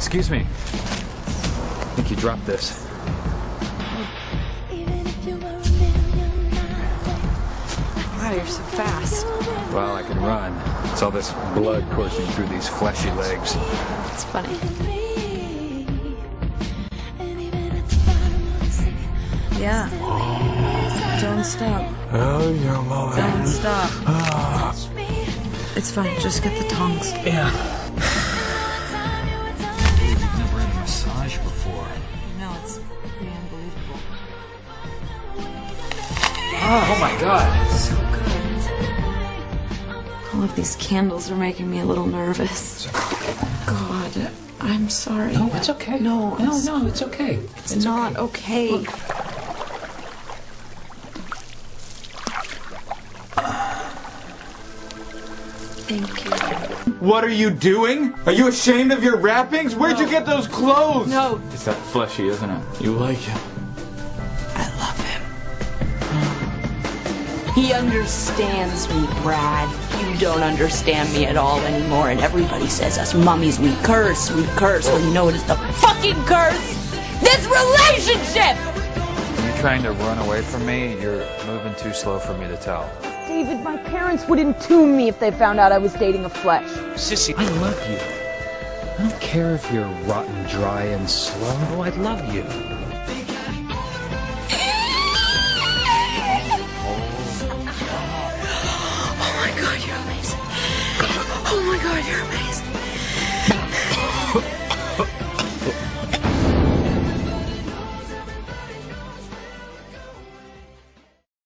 Excuse me. I think you dropped this. Wow, you're so fast. Well, I can run. It's all this blood coursing through these fleshy legs. It's funny. Yeah. Don't stop. Oh, your mother. Don't stop. It's fine. Just get the tongs. Yeah. No, it's pretty unbelievable. Ah, oh, my god. So good. All of these candles are making me a little nervous. God, I'm sorry. No, it's okay. No, no, it's- no, it's okay. It's, not okay. Thank you. What are you doing? Are you ashamed of your wrappings? Where'd you get those clothes? No, It's that fleshy, isn't it? You like it. I love him. He understands me, Brad. You don't understand me at all anymore, and everybody says us mummies, we curse, we curse. Well, you know what is the fucking curse? This relationship! You're trying to run away from me? You're moving too slow for me to tell. David, my parents would entomb me if they found out I was dating a flesh. Sissy, I love you. I don't care if you're rotten, dry, and slow. Oh, I love you. Oh my god, you're amazing. Oh my god, you're amazing.